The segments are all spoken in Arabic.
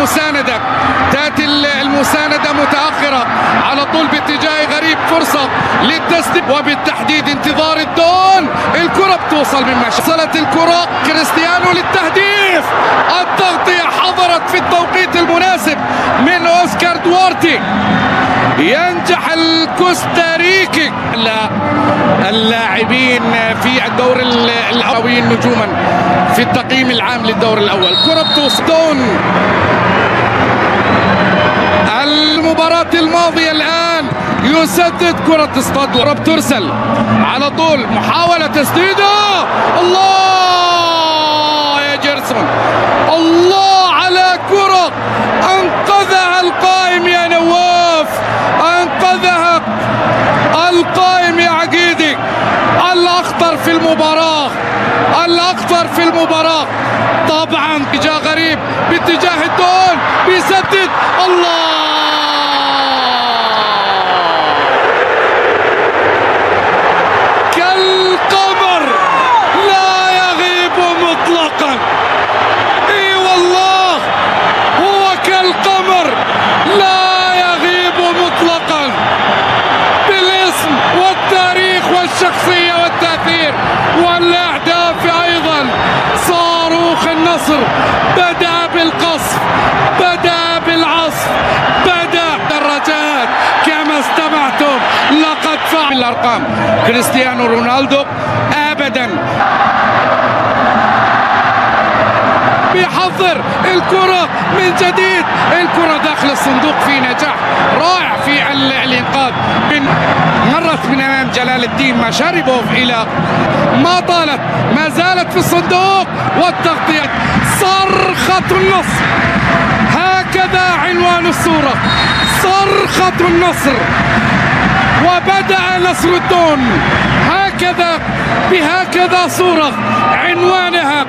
المساندة. تأتي المساندة متأخرة على طول باتجاه غريب. فرصة للتسديد وبالتحديد انتظار الدون. الكرة بتوصل من مشى وصلت الكرة كريستيانو للتهديف. التغطية حضرت في التوقيت المناسب من أوسكار دوارتي. ينجح الكوستاريكي. لا. اللاعبين في الدور الاولي نجوما في التقييم العام للدور الأول. كرة بتوصدون المباراة الماضية الآن يسدد كرة تصطاد كرة بترسل. على طول. محاولة تسديده. الله! يا جيرسون. الله على كرة. الأخطر في المباراة. طبعا اتجاه غريب باتجاه الدون بيسدد. الله! بالقصف بدأ بالعصف بدأ درجات كما استمعتم لقد فعل الأرقام كريستيانو رونالدو أبدا. بيحضر الكرة من جديد. الكرة داخل الصندوق في نجاح رائع في الإنقاذ. من مرت من أمام جلال الدين مشاربوف إلى ما طالت ما زالت في الصندوق. والتغطية صرخة النصر. هكذا عنوان الصورة. صرخة النصر. وبدأ نصر الدون. هكذا بهكذا صورة. عنوانها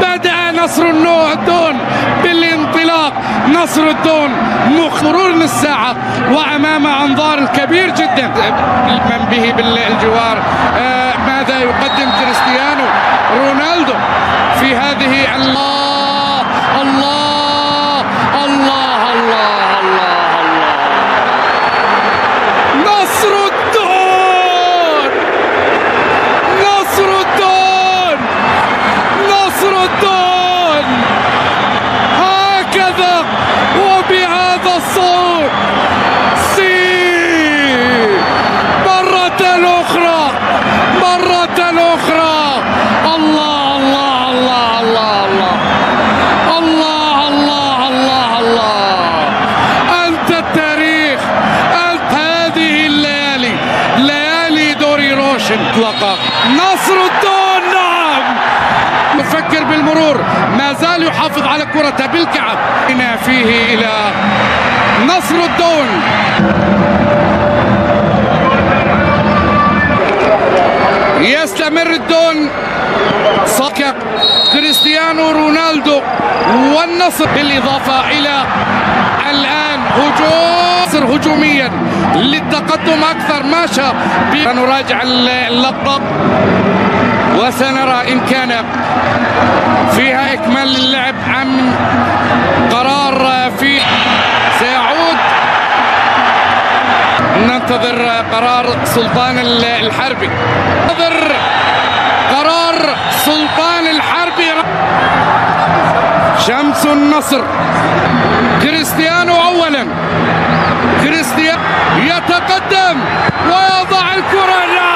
بدأ نصر الدون بالانطلاق. نصر الدون مرور الساعة وأمام أنظار الكبير جدا. من به بالجوار. آه ماذا يقدم كريستيانو؟ رونالدو روشن اطلقا نصر الدون نعم. نفكر بالمرور. ما زال يحافظ على كرة بالكعب. هنا فيه إلى نصر الدون. يستمر الدون. صكك كريستيانو رونالدو والنصر. بالإضافة إلى الآن هجوم. هجوميا. للتقدم أكثر ما شاء. نراجع اللقطة وسنرى إن كان فيها إكمال اللعب أم قرار في سيعود. ننتظر قرار سلطان الحربي. ننتظر قرار سلطان الحربي. شمس النصر. كريستيانو اولا. كريستيانو يتقدم ويضع الكرة نعم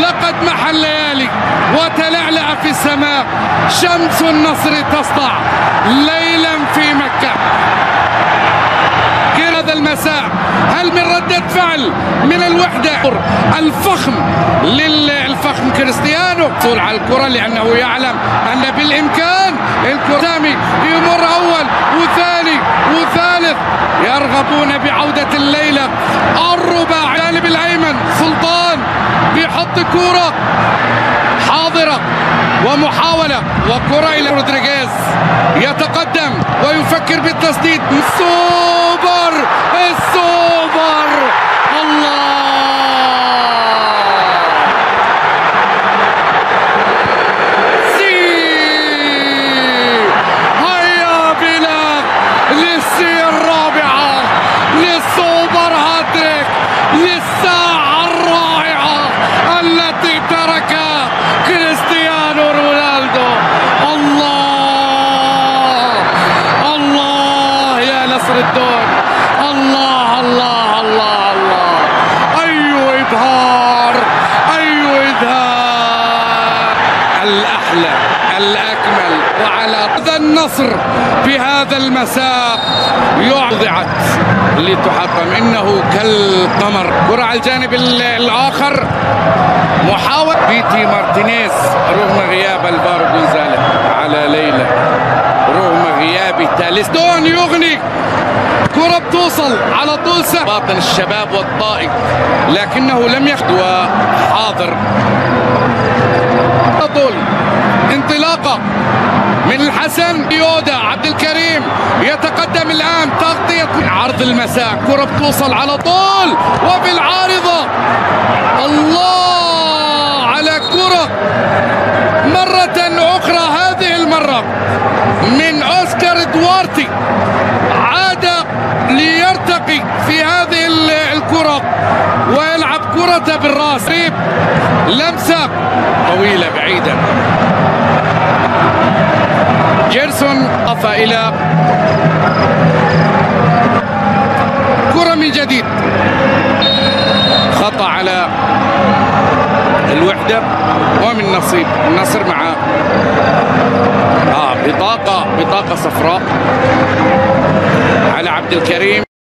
لقد محى الليالي وتلعلع في السماء. شمس النصر تسطع ليلا في مكة. هذا المساء؟ هل من ردة فعل من الوحدة؟ الفخم للفخم كريستيانو. طول على الكرة لأنه يعلم أن بالإمكان الكرة يمر أول وثاني وثالث. يرغبون بعودة الليلة. الرباع جانب الأيمن يعطي كرة حاضرة ومحاولة. وكرة إلى رودريغيز. يتقدم ويفكر بالتسديد هذا النصر في هذا المساء يوضعت لتحطم. إنه كالقمر. كرة على الجانب ال- الآخر. محاولة بيتي مارتينيز. رغم غياب البارو جونزاليز على ليلى. رغم غياب تاليس دون يغني. كرة بتوصل على طول سهل. باطن الشباب والطائف. لكنه لم يخد وحاضر. على طول. انطلاقة. من الحسن يودا عبد الكريم. يتقدم الآن تغطية عرض المساء. كرة بتوصل على طول وبالعارضة الله على كرة. مرة أخرى هذه المرة من أوسكار دوارتي عاد ليرتقي في هذه ال- الكرة ويلعب كرة بالراس. لمسة طويلة بعيدة. جيرسون أضاف إلى كرة من جديد. خطأ على الوحدة ومن نصيب. النصر مع آه بطاقة بطاقة صفراء على عبد الكريم.